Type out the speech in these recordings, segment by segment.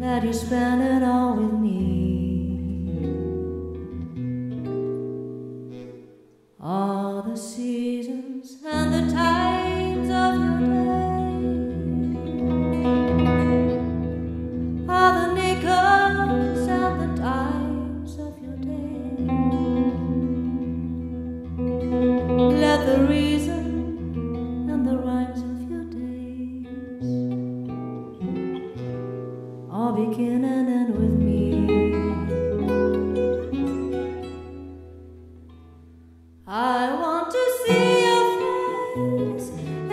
that you spend it all with me. begin and end with me. I want to see your face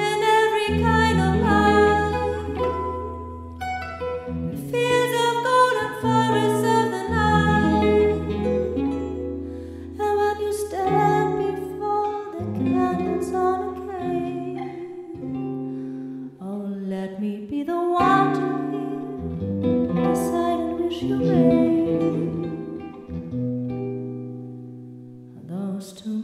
in every kind of light. Fields of golden forests of the night. And when you stand before the candles on a cave, oh, let me be the one. And those two